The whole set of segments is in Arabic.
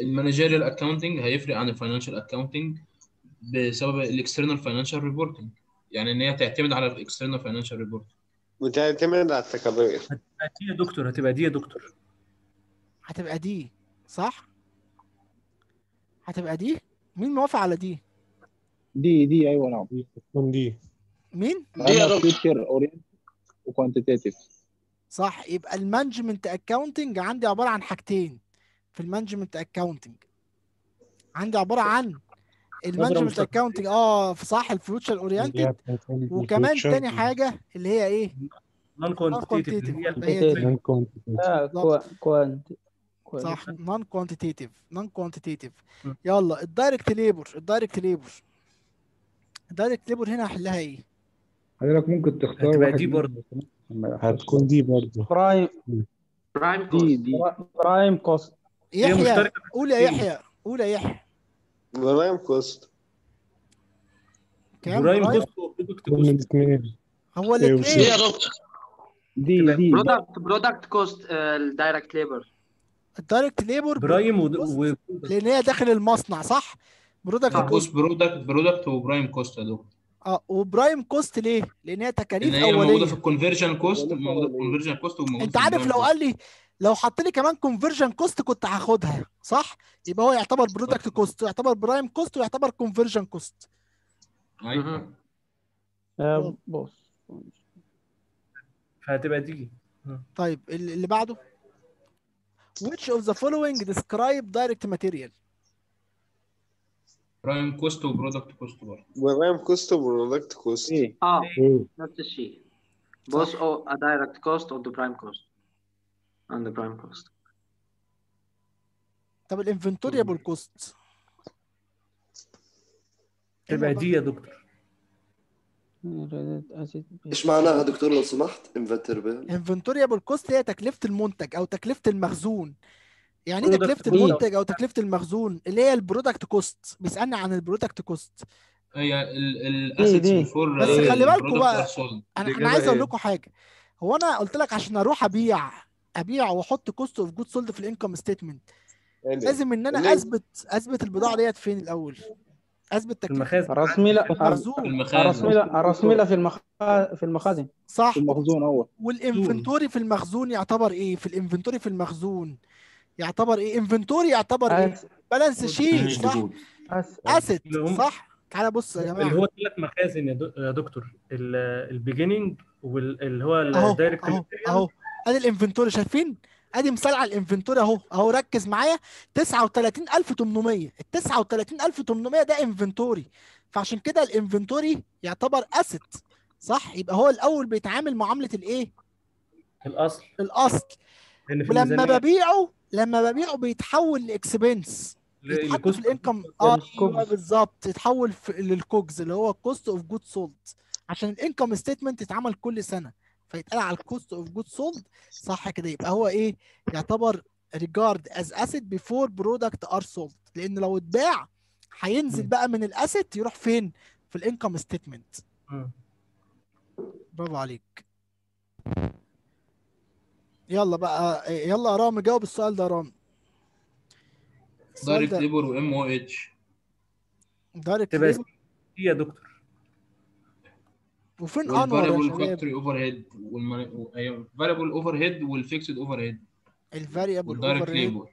ال managerial accounting هيفرق عن ال financial accounting بسبب ال external financial reporting يعني إن هي تعتمد على ال external financial report بتعتمد على التقارير هتبقى D يا دكتور هتبقى D يا دكتور. هتبقى D صح؟ هتبقى D؟ مين موافق على D؟ D D أيوه نعم. تكون D. مين؟ D يا دكتور. Future orient و quantitative صح يبقى ال management accounting عندي عبارة عن حاجتين. في ال management accounting. عندي عبارة عن ال management. accounting آه في صح ال future oriented. وكمان تاني حاجة اللي هي إيه؟ Non quantitative. Non quantitative. صح non quantitative non quantitative. يلا ال direct labor ال direct labor. ال direct labor هنا هحلها إيه؟ حضرتك ممكن تختار هتبقى D برضه. هتكون D برضه. Prime cost prime cost يحيى قول يا يحيى قول يا يحيى. Prime cost. كام؟ Prime prime? cost هو الاثنين. يا دكتور D D. Product product cost ال direct labor. ال direct labor prime و. لأن هي داخل المصنع صح؟ Product صح. Cost. Product product و prime cost يا دكتور آه و prime cost ليه؟ لأن هي تكاليف ان هي موجودة في اوليه ال conversion cost موجودة في. ال conversion cost أنت عارف لو. قال لي لو حط لي كمان conversion cost كنت هاخدها صح؟ يبقى هو يعتبر product cost ويعتبر prime cost ويعتبر conversion cost أيوه. آه، بص. هتبقى D. طيب ال- اللي بعده. Which of the following describe direct material Prime cost و product cost برضه. Prime cost و product cost آه نفس الشيء. Both or a direct cost or the prime cost. And the prime cost طب ال inventoriable cost تبقى D يا دكتور. إيش معناها يا دكتور لو سمحت؟ Inventoriable انفنتوريبل كوست هي تكلفة المنتج أو تكلفة المخزون. يعني إيه تكلفة. المنتج أو تكلفة المخزون؟ اللي هي البرودكت كوست بيسالني عن البرودكت كوست هي الاسيتس. بيفور بس خلي بالكوا بقى. أنا أنا عايز أقول إيه؟ لكم حاجة. هو أنا قلت لك عشان أروح أبيع ابيع واحط كوست اوف جود سولد في الانكم ستيتمنت لازم إن أنا؟ اثبت أثبت البضاعة ديت فين الأول؟ أثبت تكلفه المخازن. الرسميلة المخزون المخازن. الرسميلة الرسميلة في المخ... في المخازن. صح. في المخزون أول. وال inventory في المخزون يعتبر إيه؟ في ال inventory في المخزون يعتبر إيه؟ Inventory يعتبر إيه. Balance sheet صح. Asset اللي صح؟ تعالى بص يا اللي جماعة هو ثلاث مخازن يا دكتور. ال beginning واللي هو ال direct أهو أهو. ادي ال inventory شايفين؟ ادي مثال على ال inventory اهو اهو ركز معايا. 39800 ال 39800 ده inventory. فعشان كده ال inventory يعتبر asset صح؟ يبقى هو الأول بيتعامل معاملة الإيه؟ الأصل. الأصل. ولما ببيعه لما ببيعه بيتحول ل expense. يتحط في ال income. آه أيوه الكوجز. بالظبط. يتحول لل COGS اللي هو cost of good sold عشان ال income statement يتعمل كل سنة. فيتقال على ال cost of good sold صح كده؟ يبقى هو إيه؟ يعتبر regard as asset before product are sold لأن لو اتباع هينزل بقى من ال asset يروح فين؟ في ال income statement. برافو عليك. يلا بقى يلا يا رامي جاوب السؤال ده يا رامي direct labor و MOH direct تبقى Labor. D يا دكتور؟ وفين أنور شباب؟ Factory Overhead وال variable overhead وال fixed overhead ال variable وال direct over labor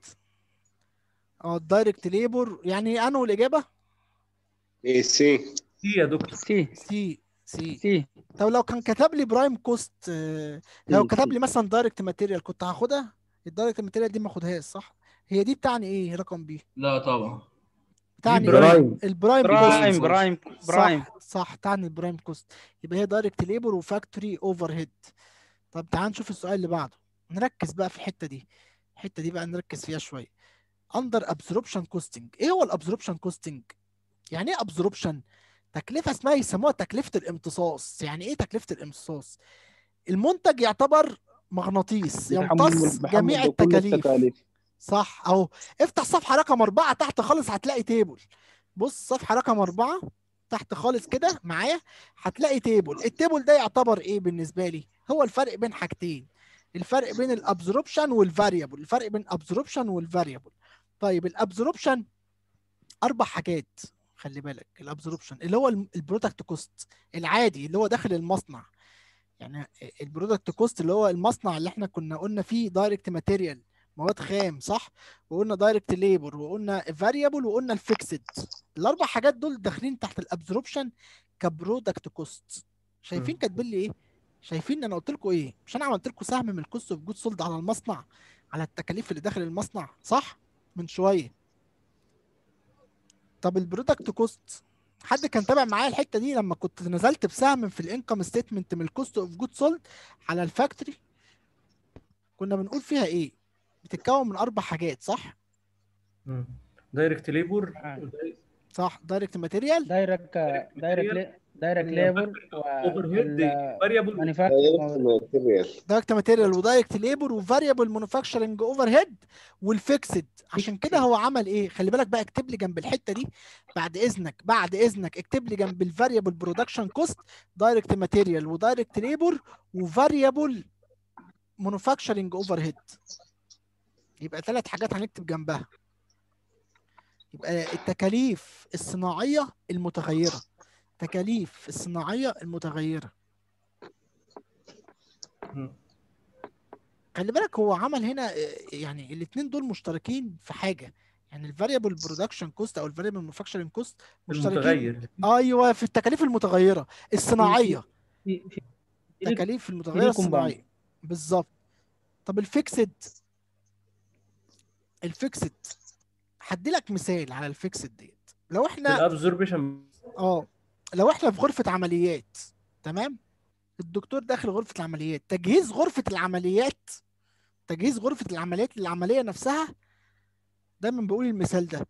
آه ال direct labor يعني انه الإجابة؟ A C D يا دكتور. سي سي سي سي طب لو كان كتب لي prime cost آه، لو كتب لي مثلا direct material كنت هاخدها؟ ال direct material دي ما أخدهاش صح؟ هي دي بتعني إيه رقم B لا طبعا. تعني prime. ال prime prime prime prime صح صح تعني ال prime cost يبقى هي direct labor و factory overhead طب تعال نشوف السؤال اللي بعده. نركز بقى في الحتة دي. الحتة دي بقى نركز فيها شوية. under absorption costing إيه هو ال absorption costing يعني إيه absorption تكلفة اسمها يسموها تكلفة الامتصاص. يعني إيه تكلفة الامتصاص؟ المنتج يعتبر مغناطيس يمتص جميع التكاليف. صح؟ اهو افتح صفحة رقم أربعة تحت خالص هتلاقي table بص صفحة رقم أربعة تحت خالص كده معايا هتلاقي table ال table ده يعتبر إيه بالنسبة لي؟ هو الفرق بين حاجتين الفرق بين ال absorption وال variable الفرق بين absorption وال variable طيب ال absorption أربع حاجات خلي بالك. ال absorption اللي هو ال product cost العادي اللي هو داخل المصنع. يعني ال product cost اللي هو المصنع اللي إحنا كنا قلنا فيه direct material مواد خام صح؟ وقلنا direct labor وقلنا variable وقلنا ال fixed الأربع حاجات دول داخلين تحت ال absorption ك product cost شايفين. كاتبين لي إيه؟ شايفين أنا قلت لكم إيه؟ مش أنا عملت لكم سهم من ال cost of good sold على المصنع على التكاليف اللي داخل المصنع صح؟ من شوية. طب ال product cost حد كان تابع معايا الحتة دي لما كنت نزلت بسهم في ال income statement من ال cost of good sold على ال factory؟ كنا بنقول فيها إيه؟ بتتكون من أربع حاجات صح؟ direct labor صح direct material direct direct direct labor overhead variable material direct material و direct labor و variable manufacturing overhead وال fixed عشان كده هو عمل إيه؟ خلي بالك بقى اكتب لي جنب الحتة دي. بعد إذنك بعد إذنك اكتب لي جنب ال variable production cost direct material و direct labor و variable manufacturing overhead يبقى ثلاث حاجات هنكتب جنبها يبقى التكاليف الصناعيه المتغيره تكاليف الصناعيه المتغيره خلي بالك هو عمل هنا آه، يعني الاثنين دول مشتركين في حاجة يعني ال variable production cost أو ال variable manufacturing cost مشتركين المتغير أيوه في التكاليف في في التكاليف compound. الصناعيه بالظبط طب ال fixed ال fixed هدي لك مثال على ال fixed ديت لو إحنا ال absorption آه لو إحنا في غرفة عمليات تمام؟ الدكتور داخل غرفة العمليات تجهيز غرفة العمليات تجهيز غرفة العمليات للعملية نفسها دايما بقول المثال ده.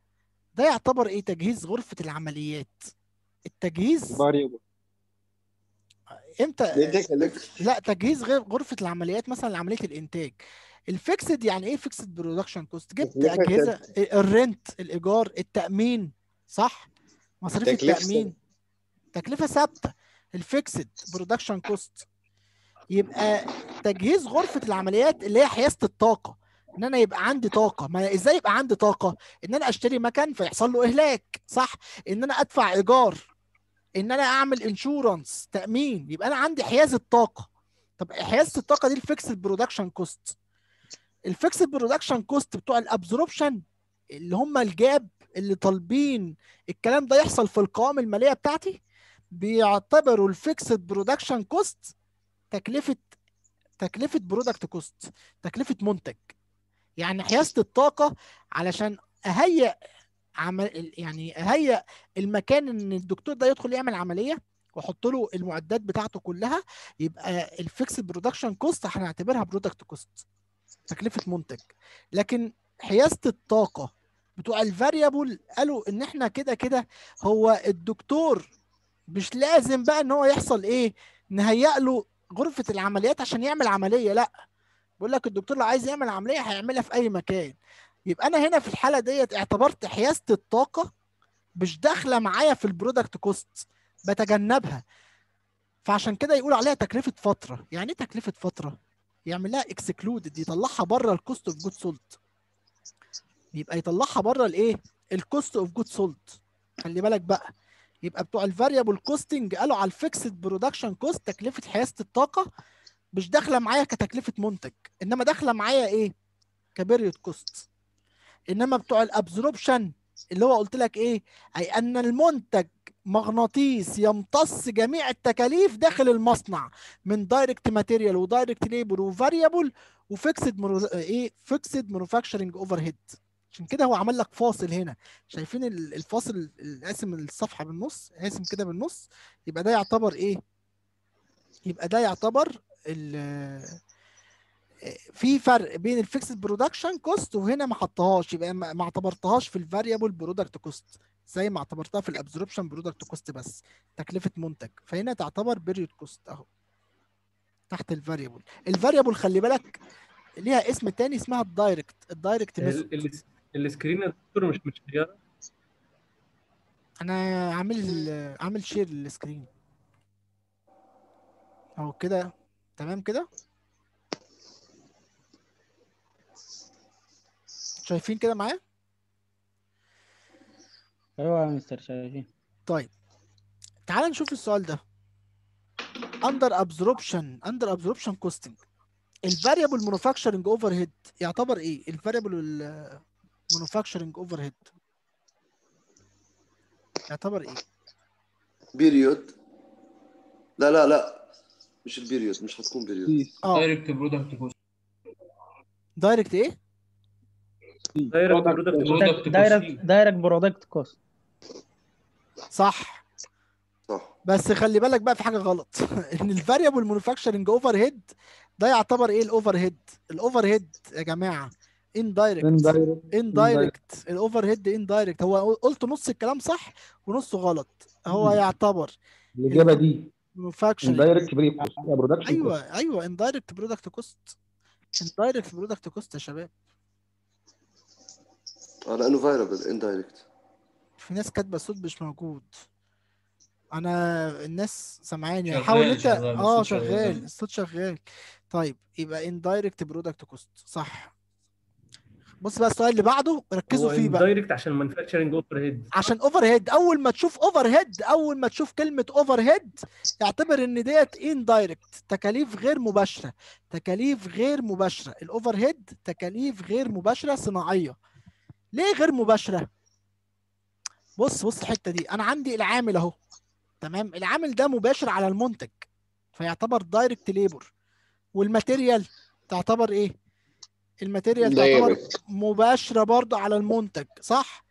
ده يعتبر إيه؟ تجهيز غرفة العمليات. التجهيز variable إمتى؟ لا تجهيز غير غرفة العمليات مثلا لعملية الإنتاج. ال fixed يعني إيه fixed production cost جبت أجهزة ال rent الإيجار التأمين صح؟ مصاريف تكلفة التأمين. تكلفة ثابتة. ال fixed production cost يبقى تجهيز غرفة العمليات اللي هي حيازة الطاقة. إن أنا يبقى عندي طاقة. ما إزاي يبقى عندي طاقة؟ إن أنا أشتري مكان فيحصل له إهلاك صح؟ إن أنا أدفع إيجار. إن أنا أعمل insurance تأمين. يبقى أنا عندي حيازه طاقه طب حيازه الطاقة دي ال fixed production cost ال fixed production cost بتوع ال absorption اللي هم ال GAAP اللي طالبين الكلام ده يحصل في القوائم المالية بتاعتي بيعتبروا ال fixed production cost تكلفة تكلفة product cost تكلفة منتج. يعني حيازة الطاقة علشان أهيئ عمل يعني أهيئ المكان إن الدكتور ده يدخل يعمل عملية وأحط له المعدات بتاعته كلها يبقى ال fixed production cost هنعتبرها product cost. تكلفة منتج لكن حيازة الطاقة بتوع ال variable قالوا إن إحنا كده كده هو الدكتور مش لازم بقى إن هو يحصل إيه نهيئ له غرفة العمليات عشان يعمل عملية لأ. بيقول لك الدكتور لو عايز يعمل عملية هيعملها في أي مكان. يبقى أنا هنا في الحالة ديت اعتبرت حيازة الطاقة مش داخلة معايا في ال product cost بتجنبها. فعشان كده يقول عليها تكلفة فترة. يعني إيه تكلفة فترة؟ يعمل لها excluded يطلعها بره ال cost of good sold يبقى يطلعها بره الايه ال cost of good sold خلي بالك بقى. يبقى بتوع ال variable costing قالوا على ال fixed production cost تكلفة حيازه الطاقة مش داخلة معايا كتكلفة منتج إنما داخلة معايا إيه؟ ك period cost إنما بتوع ال absorption اللي هو قلت لك إيه؟ أي أن المنتج مغناطيس يمتص جميع التكاليف داخل المصنع من direct material و direct labor و variable و fixed مرو... إيه؟ fixed manufacturing overhead عشان كده هو عمل لك فاصل هنا. شايفين ال- الفاصل ال- قاسم الصفحة بالنص؟ قاسم كده بالنص. يبقى ده يعتبر إيه؟ يبقى ده يعتبر ال في فرق بين ال fixed production cost وهنا ما حطهاش يبقى ما اعتبرتهاش في ال variable product cost زي ما اعتبرتها في ال absorption product cost بس تكلفة منتج. فهنا تعتبر period cost أهو تحت ال variable ال variable خلي بالك ليها اسم تاني اسمها ال direct ال direct ال screen مش مش أنا عامل عامل share لل screen. أهو كده تمام كده؟ شايفين كده معايا أيوه يا مستر شايفين. طيب تعال نشوف السؤال ده. Under absorption under absorption costing ال variable overhead يعتبر إيه؟ ال variable overhead يعتبر إيه؟ period لا لا لا مش ال period مش هتكون period آه. direct product cost direct إيه؟ direct product product direct direct product cost صح. صح. بس خلي بالك بقى في حاجة غلط. إن ال variable manufacturing overhead ده يعتبر إيه ال overhead ال overhead يا جماعة indirect. indirect ال overhead indirect هو قلت نص الكلام صح ونصه غلط. هو. يعتبر الإجابة دي. manufacturing direct period cost production أيوه أيوه indirect product cost indirect product cost يا شباب. لأنه variable indirect في ناس كاتبة صوت مش موجود. أنا الناس سامعاني. حاول انت شغال، آه شغال. الصوت شغال. طيب يبقى indirect product cost صح. بص بقى السؤال اللي بعده ركزوا فيه بقى. direct عشان manufacturing overhead عشان overhead أول ما تشوف overhead أول ما تشوف كلمة overhead اعتبر إن ديت indirect تكاليف غير مباشرة. تكاليف غير مباشرة. ال overhead تكاليف غير مباشرة صناعية. ليه غير مباشرة؟ بص بص الحتة دي. أنا عندي العامل أهو. تمام؟ العامل ده مباشر على المنتج. فيعتبر direct labor وال material تعتبر إيه؟ ال material تعتبر. مباشرة برضه على المنتج صح؟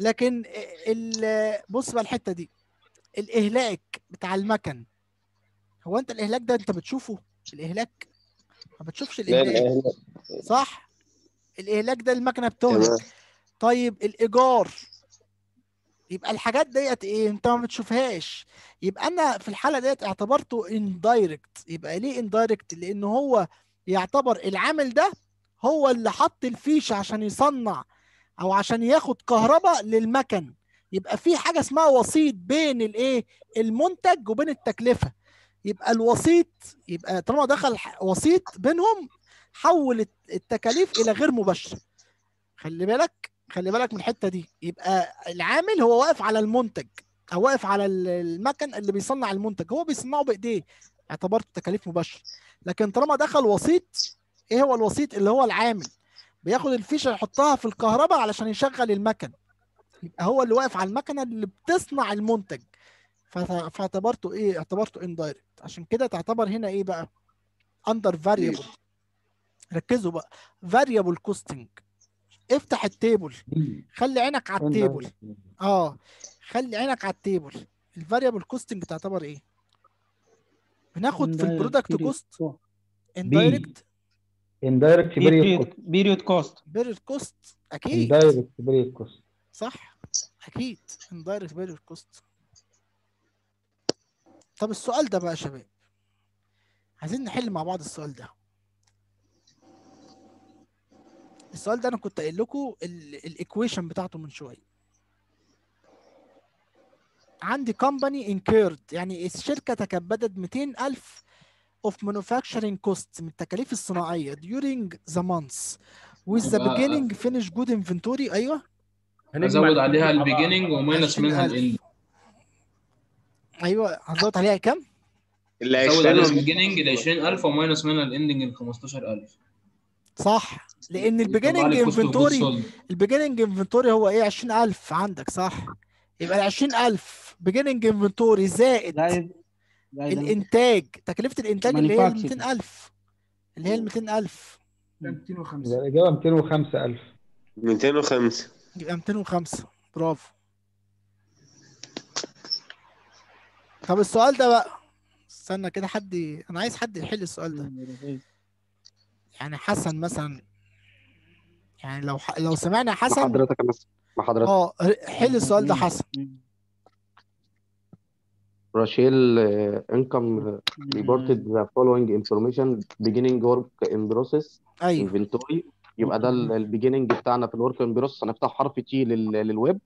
لكن ال- بص بقى الحتة دي. الإهلاك بتاع المكن. هو أنت الإهلاك ده أنت بتشوفه؟ الإهلاك؟ ما بتشوفش لا الإهلاك. لا صح؟ الإهلاك ده المكنة بتهلك. طيب الإيجار. يبقى الحاجات ديت إيه؟ أنت ما بتشوفهاش. يبقى أنا في الحالة ديت اعتبرته indirect يبقى ليه indirect لأن هو يعتبر العامل ده هو اللي حط الفيشه عشان يصنع أو عشان ياخد كهرباء للمكن. يبقى في حاجة اسمها وسيط بين الإيه؟ المنتج وبين التكلفة. يبقى الوسيط يبقى طالما دخل وسيط بينهم حول الت- التكاليف إلى غير مباشره خلي بالك خلي بالك من الحتة دي. يبقى العامل هو واقف على المنتج أو واقف على ال- المكن اللي بيصنع المنتج. هو بيصنعه بإيديه. اعتبرته تكاليف مباشره لكن طالما دخل وسيط إيه هو الوسيط؟ اللي هو العامل. بياخد الفيشة يحطها في الكهرباء علشان يشغل المكن. يبقى هو اللي واقف على المكنة اللي بتصنع المنتج. فاعتبرته إيه؟ اعتبرته indirect عشان كده تعتبر هنا إيه بقى؟ under variable ركزوا بقى. variable costing افتح ال table. خلي عينك على ال table. آه. خلي عينك على ال table. ال variable costing تعتبر إيه؟ بناخد في ال product cost. indirect indirect period. cost period cost. period cost أكيد. indirect period cost صح؟ أكيد. indirect period cost طب السؤال ده بقى يا شباب. عايزين نحل مع بعض السؤال ده. السؤال ده أنا كنت قايل لكم ال equation بتاعته من شوية. عندي company incurred يعني الشركة تكبدت 200000 of manufacturing costs من التكاليف الصناعية during the months. With the يبقى- beginning finished good inventory أيوه. ازود عليها. ال beginning و minus منها 20,000. ال end أيوه. هزود عليها كام؟ عليها هيشتغلوا ال beginning ال 20000 و minus منها ال ending ال 15000 صح؟ لأن ال beginning inventory. ال beginning inventory هو إيه؟ 20000 عندك صح؟ يبقى ال 20000 beginning inventory زائد الإنتاج تكلفة الإنتاج اللي هي ال Manufacturing. 200000 اللي هي ال 200000 يبقى الإجابة 205000 205 يبقى 205 برافو. طب السؤال ده بقى استنى كده حد أنا عايز حد يحل السؤال ده. يعني حسن مثلا يعني لو ح... لو سمعنا مع حسن حضرتك أنا مع حضرتك. آه حل السؤال ده حسن. Rachel Inc. reported the following information beginning work in process أيوه. Inventory يبقى ده ال beginning بتاعنا في ال work in process هنفتح حرف T لل WIP.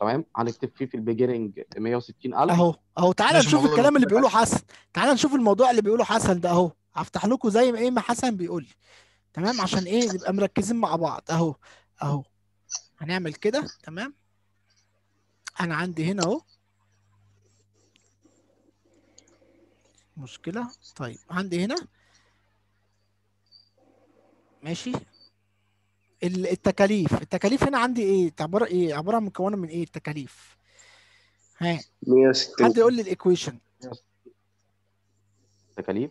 تمام؟ هنكتب فيه في البيجيننج 160000 أهو أهو تعالى نشوف الكلام اللي بيقوله حسن. تعالى نشوف الموضوع اللي بيقوله حسن ده أهو. هفتح لكم زي ما إيه ما حسن بيقول لي. تمام؟ عشان إيه؟ نبقى مركزين مع بعض. أهو أهو. هنعمل كده. تمام؟ أنا عندي هنا أهو. مشكلة؟ طيب عندي هنا. ماشي. ال- التكاليف. التكاليف هنا عندي إيه؟ عبارة إيه؟ عبارة عن مكونة من إيه التكاليف؟ ها؟ 160 حد يقول لي ال equation. تكاليف؟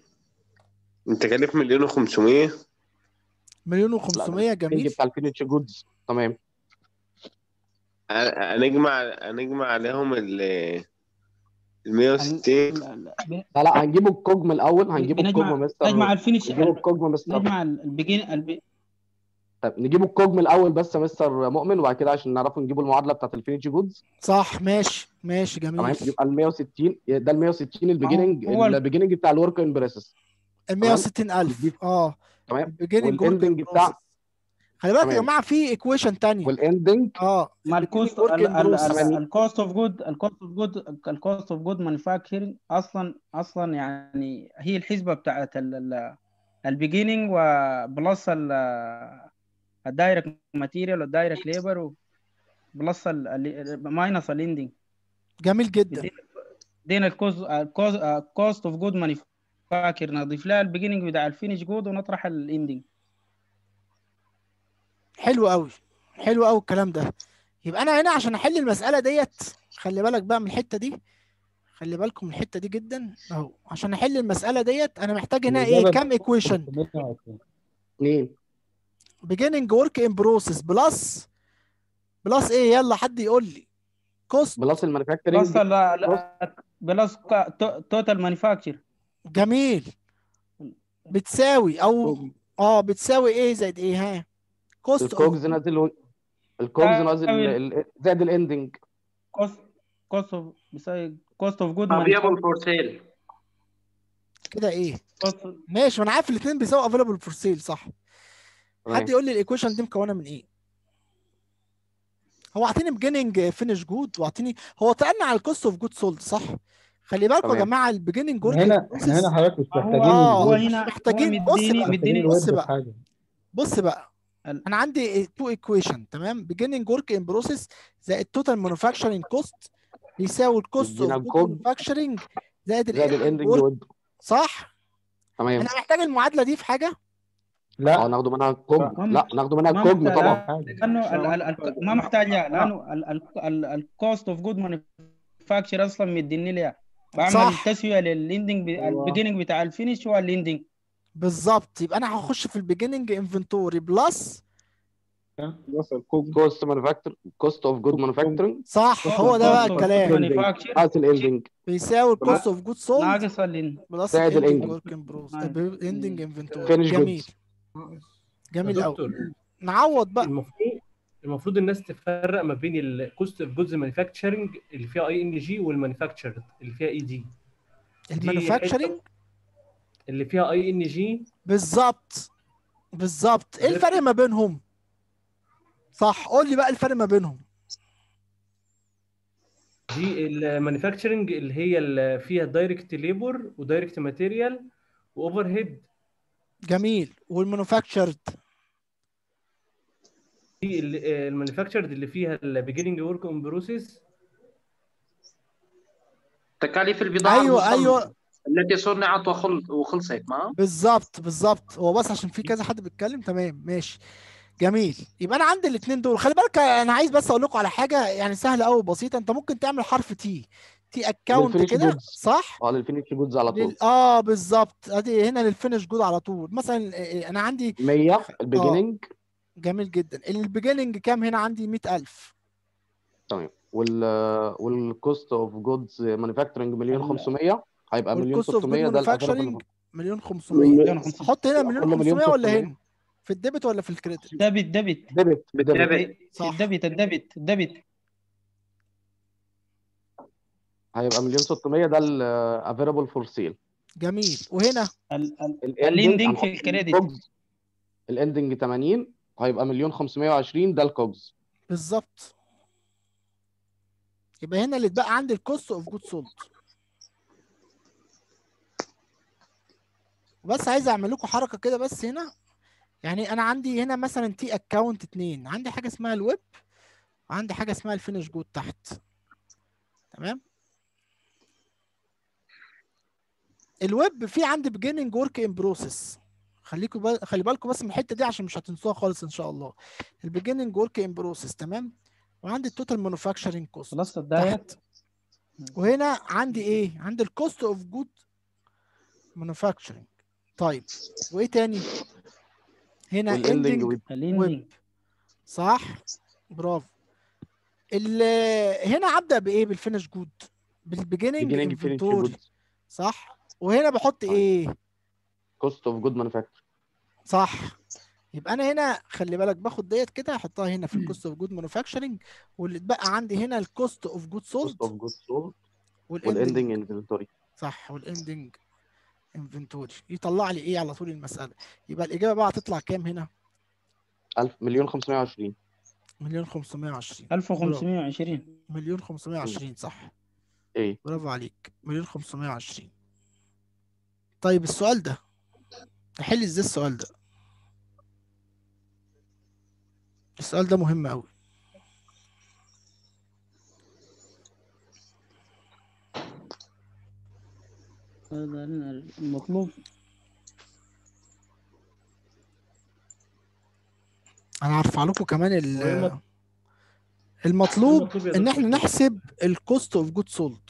التكاليف مليون و500 مليون و500 ال beginning جميل. بتاع ال finished goods تمام. هنجمع هنجمع عليهم ال ال 160 لا لا هنجيب ال COGM الأول هنجيب بنجمع ال COGM مستر نجمع ال finish نجيب ال COGM مستر نجمع ال beginning ال be... طب نجيب ال COGM الأول بس يا مستر مؤمن وبعد كده عشان نعرف نجيب المعادلة بتاعت ال finished goods. صح ماشي ماشي تمام جميل يبقى ال 160 ده ال 160 ال beginning هو ال- ال beginning بتاع ال work in process 160000 آه. تمام. وال ending بتاع. خلي بالك يا. جماعة في equation تانية. وال ending آه. مع beginning ال cost. ال cost of good ال cost of good ال cost of good manufacturing أصلا أصلا يعني هي الحسبة بتاعت البيجيننج وبلس الدايركت ماتيريال والدايركت ليبر بلس ماينس الاندنج جميل جدا. دينا ال cost ال cost of good manufacture نضيف لها ال beginning بتاع ال finished good ونطرح ال ending حلو قوي حلو قوي الكلام ده. يبقى أنا هنا عشان أحل المسألة ديت خلي بالك بقى من الحتة دي. خلي بالكم من الحتة دي جدا. أهو عشان أحل المسألة ديت أنا محتاج هنا إيه؟ كام ايكويشن 2 beginning work in process بلس بلس إيه؟ يلا حد يقول لي. كوست بلس المانيفاكتشرنج بلس بلس توتال مانيفاكتشر جميل. بتساوي أو آه بتساوي إيه زائد إيه؟ ها كوست الكوجز نازل و- الكوجز نازل ال- ال- زائد ال ending cost cost of بيساوي cost of good available for sale. كده إيه؟ ماشي ما أنا عارف الاثنين بيساوي available for sale صح. حد يقول لي ال equation دي مكونة من إيه؟ هو أعطيني beginning finished good واعطيني هو طلعنا على ال cost of good sold صح؟ خلي بالكم يا. جماعة ال beginning work هنا إحنا هنا حضرتك مش محتاجين آه ال WIP. مش هنا- محتاجين هو بص مديني- بقى مديني ال WIP بص بقى. بص بقى أنا عندي two equation تمام؟ beginning work in process زائد total manufacturing cost يساوي ال cost of ال COG manufacturing زائد زائد ال ال ending صح؟ تمام. أنا محتاج المعادلة دي في حاجة؟ آه لا ناخده منها ال COG لا ناخده منها ال COGM محتاج- طبعا. لأنه ال- ال- ال- ما محتاج لأنه ال cost of good manufacture أصلا مديني لها بعمل صح. تسوية للاندنج البيجيننج بتاع الفينش والاندنج بالظبط يبقى أنا هخش في ال beginning inventory plus cost manufacture cost of good manufacturing صح هو ده بقى الكلام. ناقص ال ending بيساوي ال cost of good sold ناقص plus زائد ال ending ال ending. work in process آه. ending inventory جميل. جميل قوي نعوض بقى. المفروض المفروض الناس تفرق ما بين ال cost of goods manufacturing اللي فيها ing وال manufacture اللي فيها e دي ال manufacturing اللي فيها ing بالظبط. بالظبط. إيه الفرق ما بينهم؟ صح. قول لي بقى الفرق ما بينهم. دي ال manufacturing اللي هي اللي فيها direct labor و direct material و overhead جميل. وال manufactured دي ال manufactured اللي فيها ال beginning work in process تكاليف البضاعة أيوه أيوه. التي صنعت وخل... وخلصت ما؟ بالظبط بالظبط. هو بس عشان في كذا حد بيتكلم تمام ماشي. جميل. يبقى أنا عندي الاثنين دول. خلي بالك أنا عايز بس أقول لكم على حاجة يعني سهلة قوي بسيطه أنت ممكن تعمل حرف T T account كده. صح؟ آه لل finished goods على طول. آه بالظبط. أدي هنا لل finished good على طول. مثلا إيه، أنا عندي 100 ال beginning جميل جدا. ال beginning كام هنا عندي؟ 100000 تمام وال وال cost of goods manufacturing مليون 500 هيبقى مليون وال cost of 600 good ده manufacturing مليون 500 مليون خمسة. أحط هنا مليون كله مليون 500 ولا 600. هنا؟ في ال debit ولا في ال credit؟ debit debit. صح. ال debit ال debit ال debit هيبقى مليون 600 ده ال available for sale جميل. وهنا؟ ال- ال- ال ending ال ending في ال credit. ال ending 80 هيبقى مليون 520 ده ال COGS. بالظبط. يبقى هنا اللي اتبقى عندي ال cost of good sold بس عايز اعمل لكم حركة كده بس هنا. يعني أنا عندي هنا مثلا T account اتنين. عندي حاجة اسمها ال WIP وعندي حاجة اسمها ال finished good تحت. تمام؟ ال WIP في عندي beginning work in process. خليكم بال... خلي بالكم بس من الحتة دي عشان مش هتنسوها خالص إن شاء الله. ال beginning work in process تمام؟ وعندي ال total manufacturing cost الدايت تحت. وهنا عندي إيه؟ عندي ال cost of good manufacturing طيب وإيه تاني؟ هنا وال ending ending WIP. ال ending صح؟ برافو. ال- هنا أبدأ بإيه؟ بال finished good بال beginning inventory صح؟ وهنا بحط إيه؟ cost of good manufacture صح. يبقى أنا هنا خلي بالك باخد ديت كده احطها هنا في ال cost of good manufacturing واللي اتبقى عندي هنا ال cost of good sold of good sold وال ending inventory. صح وال ending inventory يطلع لي إيه على طول المسألة؟ يبقى الإجابة بقى هتطلع كام هنا؟ 1000 مليون 520 مليون 520 1520 مليون 520 صح. إيه. برافو عليك. مليون 520 طيب السؤال ده. احل إزاي السؤال ده؟ السؤال ده مهم قوي هذا المطلوب. أنا هرفع لكم كمان المطلوب إن؟ إحنا نحسب ال cost of goods sold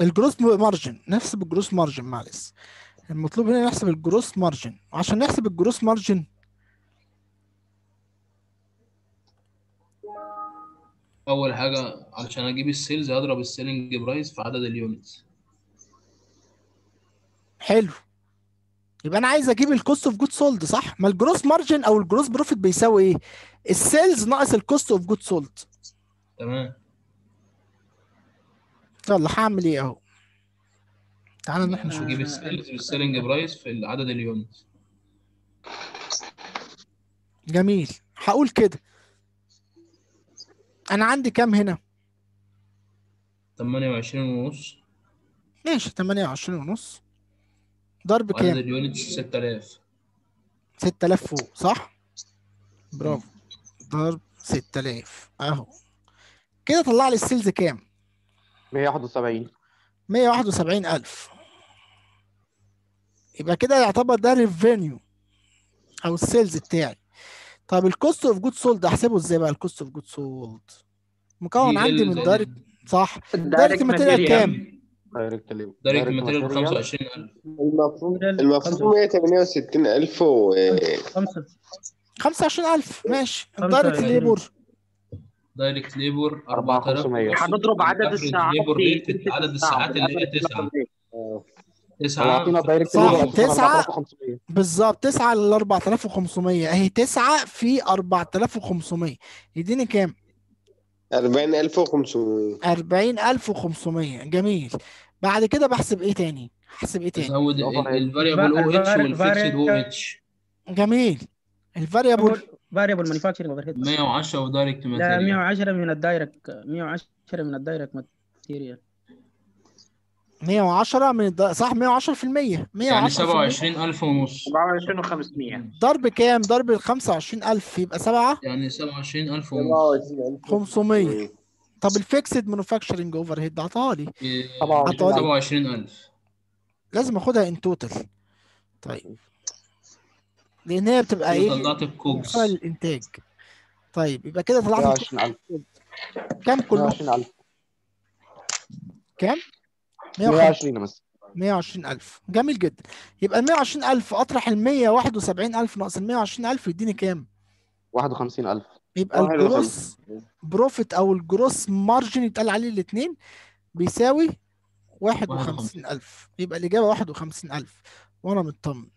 ال gross margin نحسب ال gross margin معلش. المطلوب هنا نحسب ال gross margin وعشان نحسب ال gross margin أول حاجة علشان أجيب ال sales هضرب ال selling price في عدد ال units حلو. يبقى أنا عايز أجيب ال cost of goods sold صح؟ ما ال gross margin أو ال gross profit بيساوي إيه؟ ال sales ناقص ال cost of goods sold تمام. يلا هعمل إيه أهو؟ تعالى نروح نشوف. أجيب ال sales بال selling price في عدد ال units. جميل. هقول كده. أنا عندي كام هنا؟ 28 ونص. ماشي 28 ونص. ضرب كام؟ ال units 6000 6000 فوق صح؟ برافو. ضرب 6000 أهو. كده طلع لي ال sales كام؟ 171 171000 يبقى كده يعتبر ده revenue أو ال sales بتاعي. طب ال cost of goods sold أحسبه إزاي بقى ال cost of goods sold مكون دي عندي من دايركت صح. دايركت دايركت ماتيريال كام؟ دايركت ليبر دايركت ماتيريال ب 25000 المفروض المفروض 168000 و خمسة. 25000 ماشي. الدايركت وعشرين. ليبر دايركت ليبر 4500. 4500 هنضرب عدد الساعات ريت عدد الساعات اللي هي 9 هو 9 أعطينا دايركت صح، ليبر تسعة. 4500 بالظبط 9 ل 4500 اهي 9 في 4500 يديني كام؟ 40500 40500 جميل. بعد كده بحسب إيه تاني؟ هحسب إيه تاني؟ هيد. الفاريبل أو اتش والفيكسد أو اتش جميل. الفاريبل فاريبل مانيفاكتشرنج اوفر هيد 110 ودايركت لا ماتيريال 110 من الدايركت 110 من الدايركت ماتيريال 110 من الد... صح 110% 110% يعني 27000 ونص. 27500 ضرب كام؟ ضرب ال 25000 يبقى 7 يعني 27000 ونص. 500 طب الفيكسد مانيفاكتشرنج اوفر هيد عطاها لي إيه، طبعا. 27000 لازم أخدها ان توتال طيب. لأن هي بتبقى إيه؟ طلعت مقابل الانتاج طيب يبقى كده طلعت الكوست 120000 كام كله؟ 120000 كام؟ 150 120 مثلا 120000 جميل جدا. يبقى ال 120000 اطرح ال 171000 ناقص ال 120000 يديني كام؟ 51000 يبقى واحد ال gross profit أو ال gross margin يتقال عليه الاثنين بيساوي 51000 يبقى الإجابة 51000 وأنا مطمن.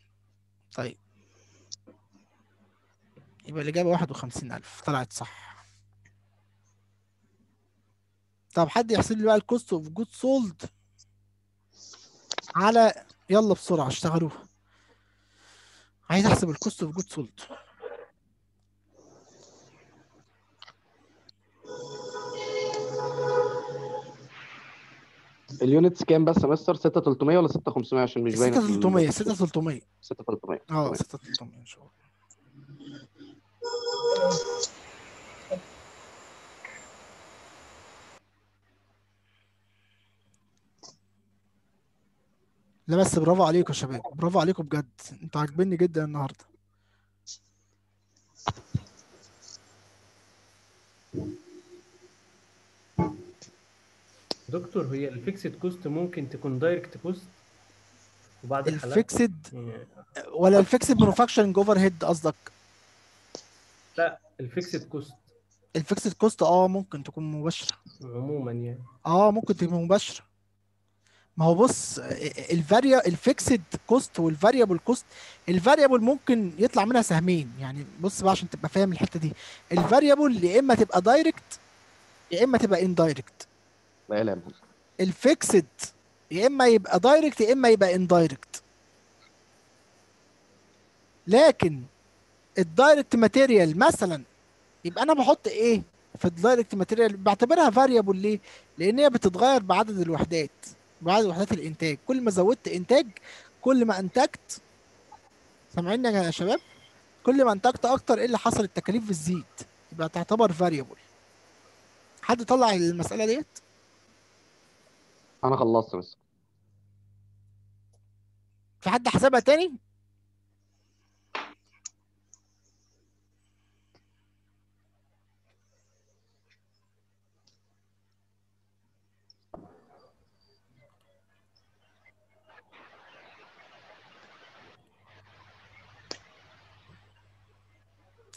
طيب. يبقى الإجابة 51000 طلعت صح. طب حد يحسب لي بقى ال cost of goods sold على يلا بسرعة اشتغلوها. عايز أحسب ال cost of goods sold ال units كام بس يا مستر؟ 6300 ولا 6500 عشان مش ال- 6300 6300 6300 آه تمام. 6300 إن شاء الله. لا بس برافو عليكم يا شباب. برافو عليكم بجد. أنتوا عاجبني جدا النهارده. دكتور هي ال fixed cost ممكن تكون direct cost وبعد ال fixed ولا ال fixed manufacturing overhead قصدك؟ لا ال fixed cost. ال fixed cost آه ممكن تكون مباشرة. عموما يعني. آه ممكن تكون مباشرة. ما هو بص الفاريا الفيكسد كوست والفاريبل كوست الفاريبل ممكن يطلع منها سهمين. يعني بص بقى عشان تبقى فاهم الحتة دي. ال variable يا إما تبقى direct يا إما تبقى indirect لا الله. ال fixed يا إما يبقى direct يا إما يبقى indirect لكن ال direct material مثلا يبقى أنا بحط إيه في ال direct material؟ بعتبرها variable ليه؟ لأن هي بتتغير بعدد الوحدات بعدد وحدات الإنتاج. كل ما زودت إنتاج كل ما أنتجت سامعيني يا شباب؟ كل ما أنتجت أكتر إيه اللي حصل؟ التكاليف بتزيد. يبقى تعتبر variable حد طلع المسألة ديت؟ أنا خلصت بس. في حد حسبها تاني؟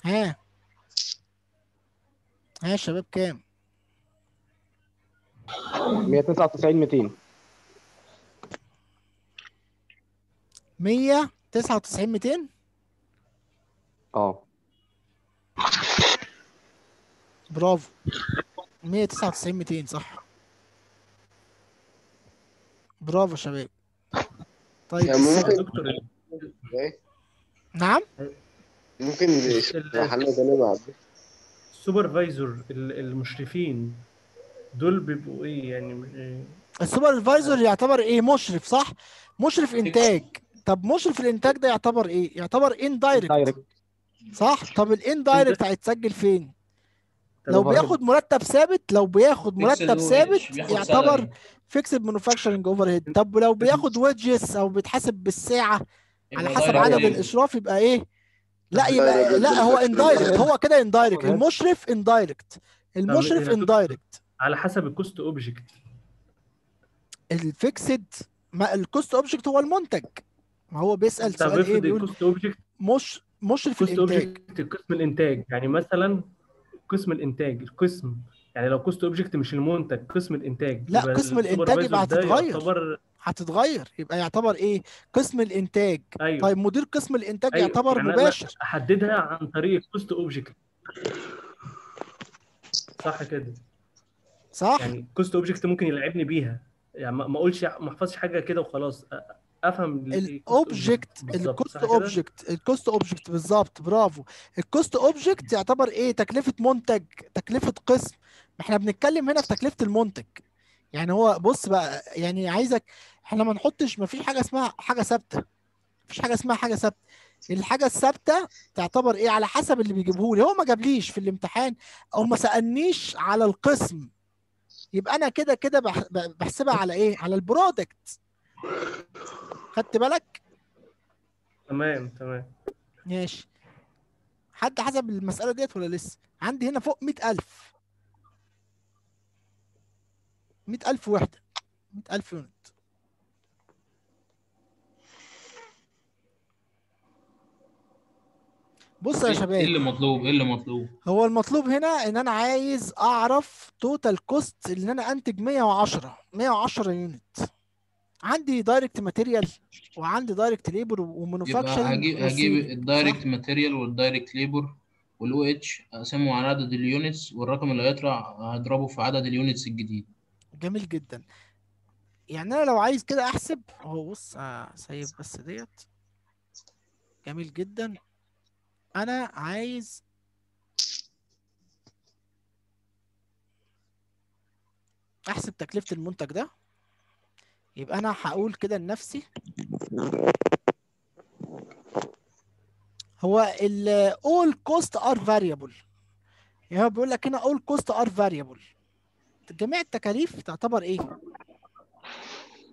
ها. ها يا شباب كام؟ 199 200 199 200 آه. برافو. 199 200 صح. برافو يا شباب. طيب. ممكن دكتور إيه؟ نعم؟ ممكن حل تاني بعد ال supervisor المشرفين دول بيبقوا إيه يعني؟ إيه؟ ال supervisor يعتبر إيه؟ مشرف صح؟ مشرف إنتاج. طب مشرف الإنتاج ده يعتبر إيه؟ يعتبر indirect direct صح؟ طب ال indirect هيتسجل فين؟ لو بياخد مرتب ثابت لو بياخد مرتب ثابت يعتبر. fixed manufacturing overhead طب لو بياخد wages أو بيتحسب بالساعة على حسب عدد. الإشراف يبقى إيه؟ لا يبقى لا هو. indirect هو كده indirect المشرف indirect المشرف indirect على حسب ال cost object ال fixed ما ال cost object هو المنتج. ما هو بيسأل سؤال إيه بيقول ال cost object مش مشرف الإنتاج. قسم الإنتاج. يعني مثلا قسم الإنتاج القسم. يعني لو cost object مش المنتج قسم الإنتاج. لا، قسم الإنتاج ال supervisor يبقى هتتغير. هتتغير يبقى يعتبر إيه؟ قسم الإنتاج. أيوه. طيب مدير قسم الإنتاج أيوة. يعتبر يعني مباشر. أحددها عن طريق ال cost object صح كده. صح؟ يعني cost object ممكن يلعبني بيها. يعني ما أقولش ما أحفظش حاجة كده وخلاص. أفهم ال object ال cost؟ object ال cost object بالظبط. برافو. ال cost object يعتبر إيه؟ تكلفة منتج تكلفة قسم. إحنا بنتكلم هنا في تكلفة المنتج. يعني هو بص بقى يعني عايزك إحنا ما نحطش ما فيش حاجة اسمها حاجة ثابتة. مفيش حاجة اسمها حاجة ثابتة. الحاجة الثابتة تعتبر إيه؟ على حسب اللي بيجيبه لي هو ما جابليش في الامتحان أو ما سألنيش على القسم. يبقى أنا كده كده بح- بحسبها على إيه؟ على البرودكت. خدت بالك؟ تمام تمام. ماشي. حد حسب المسألة ديت ولا لسه؟ عندي هنا فوق مئة ألف مئة ألف وحدة. مئة ألف unit. بص يا إيه شباب. إيه اللي مطلوب؟ إيه اللي مطلوب؟ هو المطلوب هنا إن أنا عايز أعرف total cost اللي أنا أنتج 110 110 unit. عندي direct material وعندي direct labor يبقى و manufacturing هجيب هجيب ال direct material وال direct labor وال OH أقسمه على عدد ال units والرقم اللي هيطلع هضربه في عدد ال units الجديد. جميل جدا. يعني أنا لو عايز كده أحسب اهو بص آه سايب بس ديت. جميل جدا. أنا عايز أحسب تكلفة المنتج ده. يبقى أنا هقول كده لنفسي. هو ال all cost are variable. يعني هو بيقول لك هنا all cost are variable. جميع التكاليف تعتبر إيه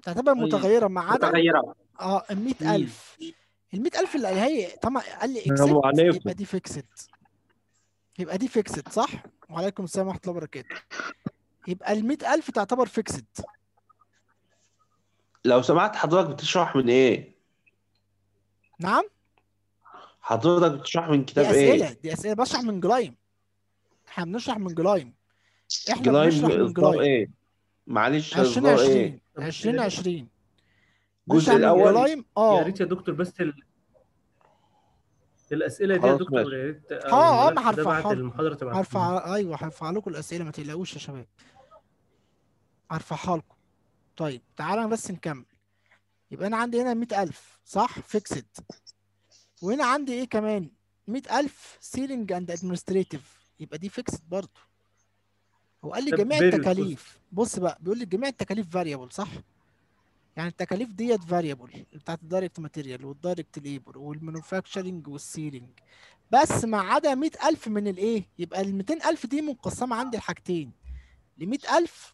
تعتبر طيب. متغيرة ما عدا متغيرة آه ال 100000 ال 100000 اللي قالها لي طبعا قال لي اكسبت. يبقى دي فيكسد يبقى دي fixed صح؟ وعليكم السلام ورحمة الله وبركاته يبقى ال 100000 تعتبر fixed لو سمحت حضرتك بتشرح من إيه؟ نعم حضرتك بتشرح من دي كتاب أسئلة إيه؟ دي أسئلة بشرح من Gleim إحنا بنشرح من Gleim إحنا Gleim بنشرح من اصدار Gleim إيه؟ معلش اصدار 2020 إيه؟ 2020 الجزء من الأول؟ Gleim يا آه ريت يا دكتور بس ال... الأسئلة دي يا دكتور. يا ريت آه آه ما ده بعد هرفعها. المحاضرة تبعتها هرفع أيوه هرفع لكم الأسئلة ما تقلقوش يا شباب. هرفعها لكم. طيب تعالى بس نكمل. يبقى أنا عندي هنا 100000 صح؟ fixed وهنا عندي إيه كمان؟ 100000 selling and administrative يبقى دي fixed برضه هو قال لي جميع التكاليف. بص بقى بيقول لي جميع التكاليف variable صح؟ يعني التكاليف ديت فاريبل بتاعت الدايركت ماتيريال والدايركت ليبر والمانيفاكتشرنج والسيلينج بس ما عدا 100000 من الايه يبقى ال 200000 دي مقسمه عندي لحاجتين ل 100000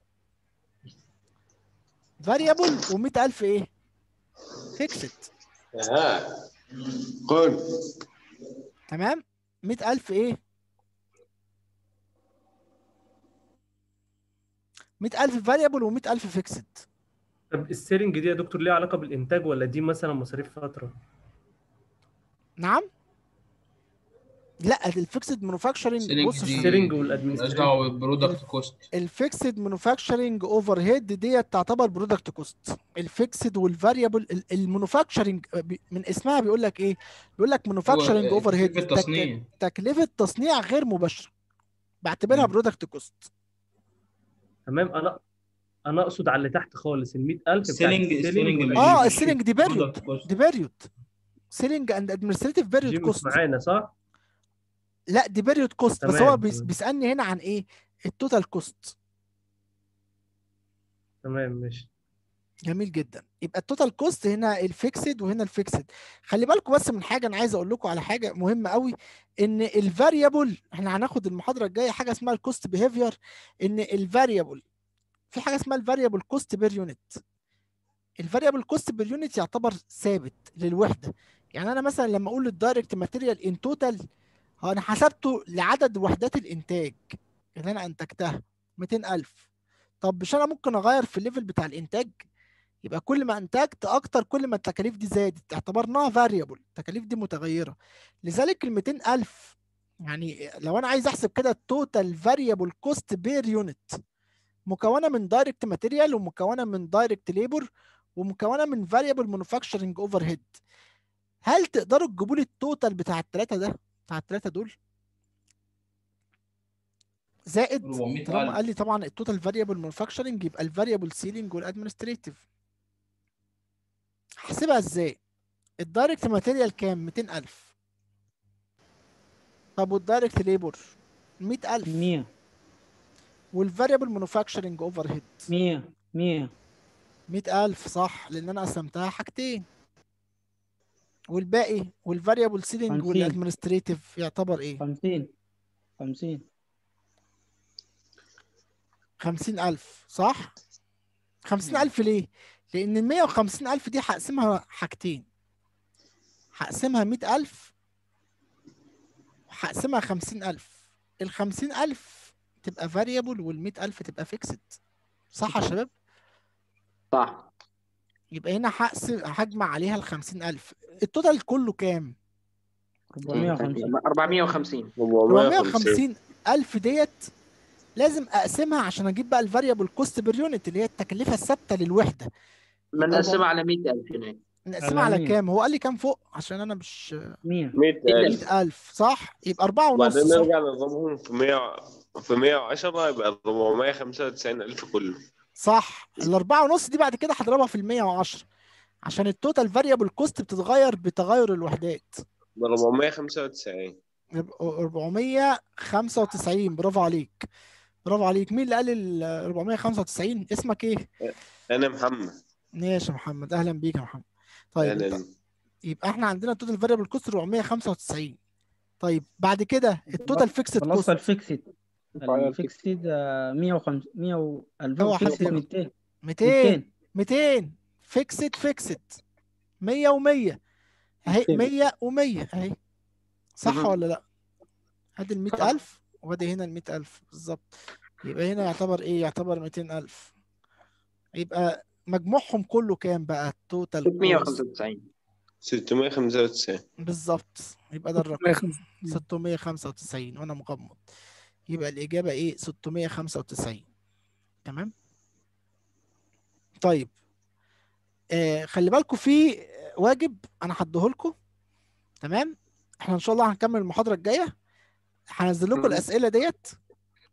variable و100000 إيه؟ fixed ها قول. تمام؟ 100000 إيه؟ 100000 variable و100000 fixed طب ال selling دي يا دكتور ليها علاقة بالإنتاج ولا دي مثلا مصاريف فترة؟ نعم. لا ال fixed manufacturing بص مالهاش وال administration دعوة بال product cost ال fixed manufacturing overhead ديت تعتبر product cost ال fixed وال variable ال manufacturing من اسمها بيقول لك إيه؟ بيقول لك manufacturing overhead. تكلفة تصنيع غير مباشرة. بعتبرها product cost تمام أنا أنا أقصد على اللي تحت خالص ال 100000 بتاعت السيلينج- السيلينج والأدمنستريشن. مش- آه السيلينج دي بيريود. دي period selling and administrative period cost معانا صح؟ لا دي period cost بس هو. بيسألني هنا عن إيه ال total cost تمام ماشي جميل جدا. يبقى ال total cost هنا ال fixed وهنا ال fixed خلي بالكم بس من حاجة أنا عايز أقول لكم على حاجة مهمة قوي إن ال variable إحنا هناخد المحاضرة الجاية حاجة اسمها ال cost behavior إن ال variable في حاجة اسمها ال variable cost per unit ال variable cost per unit يعتبر ثابت للوحدة. يعني أنا مثلا لما أقول ال direct material in total أنا حسبته لعدد وحدات الإنتاج اللي أنا أنتجتها 200000 طب مش أنا ممكن أغير في ال level بتاع الإنتاج؟ يبقى كل ما انتجت أكتر كل ما التكاليف دي زادت اعتبرناها variable التكاليف دي متغيرة. لذلك ال 200000 يعني لو أنا عايز أحسب كده ال total variable cost per unit مكونة من direct material ومكونة من direct labor ومكونة من variable manufacturing overhead هل تقدروا تجيبوا لي ال total بتاع الثلاثه ده بتاع الثلاثه دول؟ زائد 400,000. طالما قال لي طبعا ال total variable manufacturing يبقى ال variable selling وال administrative هحسبها إزاي؟ ال direct material كام؟ 200000 طب وال direct labor؟ 100000 100 وال variable manufacturing overhead 100 100 100000 صح لأن أنا قسمتها حاجتين. والباقي وال variable selling 50. وال administrative يعتبر إيه؟ 50 50 50000 صح؟ 50000 ليه؟ لأن ال 150000 دي هقسمها حاجتين. هقسمها 100000 وهقسمها 50000 ال 50000 تبقى variable وال 100000 تبقى fixed صح يا شباب؟ صح. يبقى هنا هقسم هجمع عليها ال 50000 ال total كله كام؟ 450 450 450 ألف ديت لازم أقسمها عشان أجيب بقى ال variable cost per unit اللي هي التكلفة الثابتة للوحدة. بنقسمها على 100000 هناك. نقسمها على. كام؟ هو قال لي كام فوق؟ عشان أنا مش 100 100000 100000 صح؟ يبقى أربعة ونص وبعدين صح؟ نرجع نضربهم في 100 في 110 يبقى 495000 كله. صح. الأربعة ونص دي بعد كده هضربها في المية وعشرة. عشان ال total variable cost بتتغير بتغير الوحدات. ده 495 يبقى 495 برافو عليك. برافو عليك. مين اللي قال ال 495 اسمك إيه؟ أنا محمد. ماشي يا محمد. أهلا بيك يا محمد. طيب يبقى, أهلا يبقى إحنا عندنا ال total variable cost 495 طيب بعد كده ال total fixed cost ال fixed ال fixed 150 100 و 2000 هو حسب 200 200 200 200 fixed fixed 100 و100 أهي 100 و100 أهي. صح. ولا لأ؟ أدي ال 100000 وأدي هنا ال 100000 بالظبط. يبقى هنا يعتبر إيه؟ يعتبر 200000 يبقى مجموعهم كله كام بقى؟ التوتال 695 695 بالظبط. يبقى ده الرقم. 695 وأنا مغمض. يبقى الإجابة إيه؟ 695 تمام؟ طيب. آه خلي بالكم في واجب أنا هديه لكم. تمام؟ إحنا إن شاء الله هنكمل المحاضرة الجاية. هنزل لكم مم. الأسئلة ديت.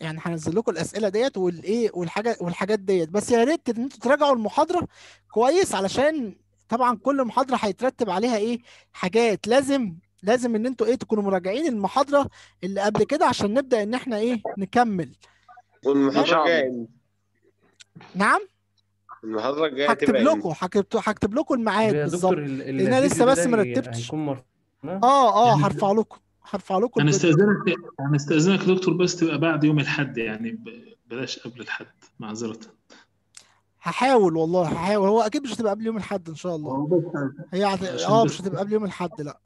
يعني هنزل لكم الأسئلة ديت والإيه والحاجة والحاجات ديت. بس يا ريت إن أنتوا تراجعوا المحاضرة كويس علشان طبعا كل محاضرة هيترتب عليها إيه؟ حاجات. لازم لازم إن أنتوا إيه تكونوا مراجعين المحاضرة اللي قبل كده عشان نبدأ إن إحنا إيه نكمل. والمحاضرة الجاية. نعم؟ المحاضرة الجاية هكتب تبقى لكم هكتب هكتب لكم الميعاد بالظبط. لأن أنا لسه بس ما رتبتش. آه آه يعني هرفع لكم. هرفع لكم الفيديو. هنستأذنك هنستأذنك يا دكتور بس تبقى بعد يوم الأحد يعني ب- بلاش قبل الحد معذرة. هحاول والله هحاول. هو أكيد مش هتبقى قبل يوم الأحد إن شاء الله. هي آه مش هتبقى قبل يوم الأحد لا.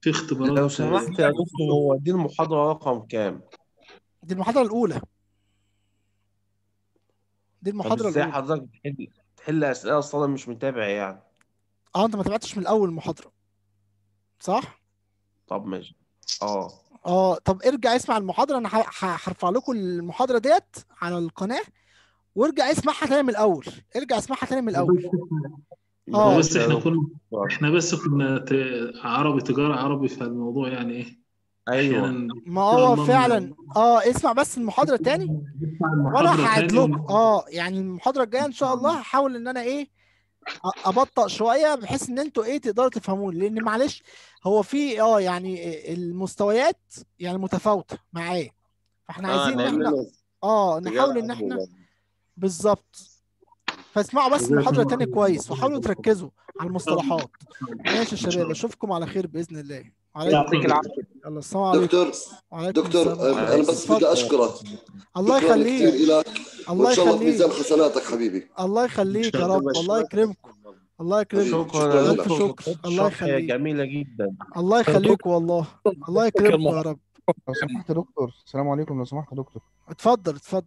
في اختبارات. لو سمحت يا دكتور هو دي المحاضرة رقم كام؟ دي المحاضرة الأولى. دي المحاضرة إزاي الأولى. حضرتك بتحل تحل أسئلة؟ أصلا أنا مش متابع يعني. آه أنت ما تابعتش من الأول المحاضرة. صح؟ طب ماشي. آه. آه طب ارجع اسمع المحاضرة أنا هرفع لكم المحاضرة ديت على القناة وارجع اسمعها تاني من الأول. ارجع اسمعها تاني من الأول. آه. بس إحنا كنا إحنا بس كنا ت... عربي تجارة عربي فالموضوع يعني إيه؟ أيوه. ما هو فعلا. آه اسمع بس المحاضرة تاني وأنا تاني. لكم آه يعني المحاضرة الجاية إن شاء الله هحاول إن أنا إيه أبطأ شوية بحيث إن أنتوا إيه تقدروا تفهموني لأن معلش هو في آه يعني المستويات يعني متفاوتة معايا. فإحنا آه عايزين إن إحنا نعملها آه نحاول إن إحنا بالظبط. فاسمعوا بس المحاضرة تاني. كويس وحاولوا تركزوا على المصطلحات. ماشي يا شباب أشوفكم على خير بإذن الله. يعطيك العافية. يلا السلام عليكم. دكتور وعليكم دكتور السلام. آه، أنا بس بدي أشكرك. الله يخليك. لك الله وإن شاء الله في يخليك. ميزان حسناتك حبيبي. الله يخليك يا. رب. الله. يكرمكم الله يكرمكم شكرا. دكتور شكر الله يخليك. جميلة جدا. الله يخليك والله. الله يكرمكم يا رب. لو سمحت يا دكتور. السلام عليكم. لو سمحت يا دكتور. اتفضل اتفضل.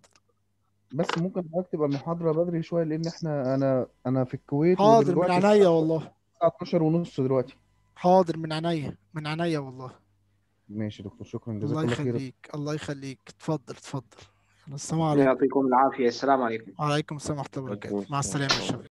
بس ممكن حضرتك تبقى المحاضرة بدري شوية لأن إحنا أنا أنا في الكويت حاضر من عينيا والله. الساعة 12 ونص دلوقتي. حاضر من عينيا من عينيا والله. ماشي يا دكتور شكرا جزاك الله الله خير يخليك الله يخليك. اتفضل اتفضل. يلا، السلام عليكم. يعطيكم العافية. السلام عليكم. وعليكم السلام ورحمة الله وبركاته. مع السلامة يا شباب.